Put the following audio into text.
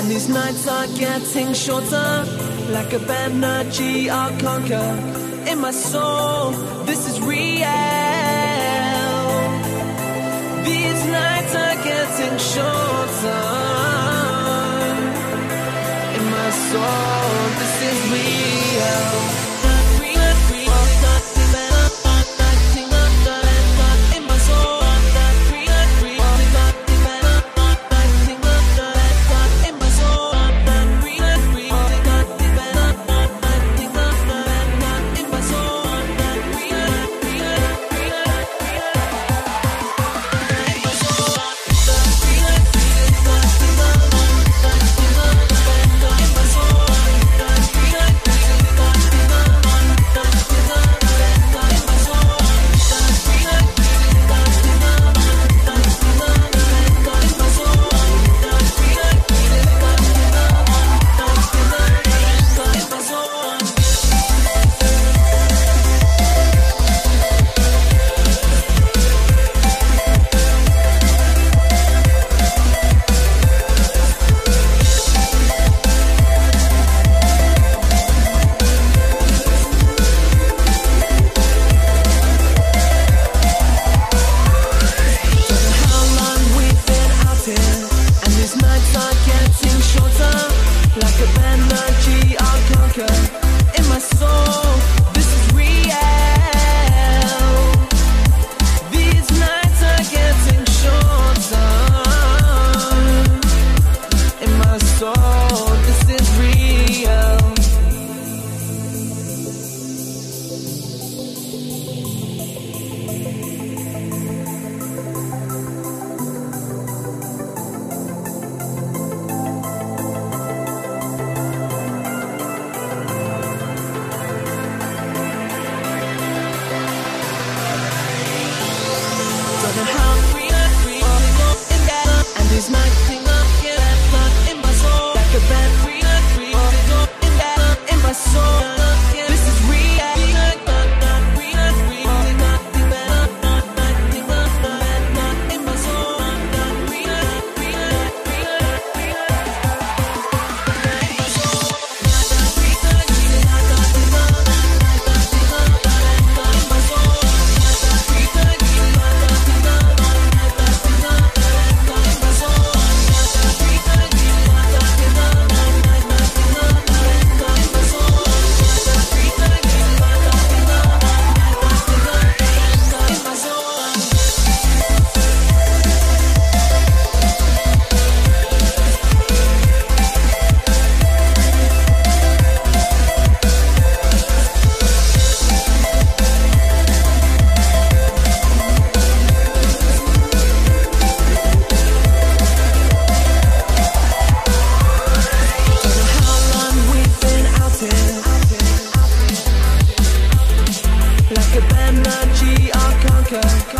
And these nights are getting shorter, like a bad energy I'll conquer. In my soul, this is real. These nights are getting shorter. heads are getting shorter uh, Like a band, I'll conquer Cause